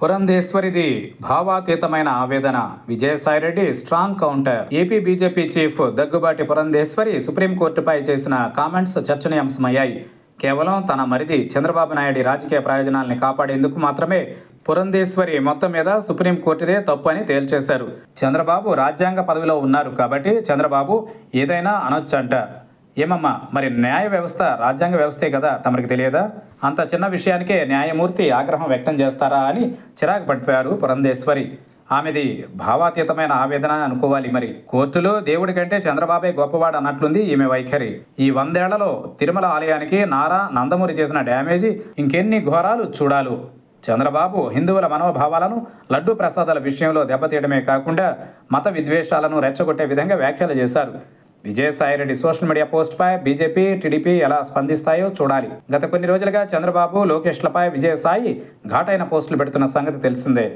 పురంధేశ్వరిది భావాతీతమైన ఆవేదన Vijayasai Reddy strong counter. AP BJP chief Daggubati Purandeswari సుప్రీంకోర్టుపై చేసిన కామెంట్స్ చర్చనీయాంశమయ్యాయి. కేవలం తన మరిది చంద్రబాబు నాయుడి రాజకీయ ప్రయోజనాల్ని కాపాడేందుకు మాత్రమే పురంధేశ్వరి మొత్తం మీద సుప్రీంకోర్టుదే తప్పు అని తేల్చేశారు. చంద్రబాబు రాజ్యాంగ పదవిలో ఉన్నారు కాబట్టి చంద్రబాబు ఏదైనా అనొచ్చంట. ఏమమ్మా మరి న్యాయ వ్యవస్థ రాజ్యాంగ వ్యవస్థే కదా తమరికి తెలియదా? అంత చిన్న విషయానికే న్యాయమూర్తి ఆగ్రహం వ్యక్తం చేస్తారా అని చిరాకు పడిపోయారు పురంధేశ్వరి. ఆమెది భావాతీతమైన ఆవేదన అనుకోవాలి మరి. కోర్టులో దేవుడి కంటే చంద్రబాబే గొప్పవాడు అన్నట్లుంది ఈమె వైఖరి. ఈ వందేళ్ళలో తిరుమల ఆలయానికి నారా నందమూరి చేసిన డ్యామేజీ ఇంకెన్ని ఘోరాలు చూడాలు. చంద్రబాబు హిందువుల మనోభావాలను లడ్డూ ప్రసాదాల విషయంలో దెబ్బతీయడమే కాకుండా మత విద్వేషాలను రెచ్చగొట్టే విధంగా వ్యాఖ్యలు చేశారు. విజయసాయిరెడ్డి సోషల్ మీడియా పోస్ట్పై బీజేపీ టీడీపీ ఎలా స్పందిస్తాయో చూడాలి. గత కొన్ని రోజులుగా చంద్రబాబు లోకేష్లపై విజయసాయి ఘాటైన పోస్టులు పెడుతున్న సంగతి తెలిసిందే.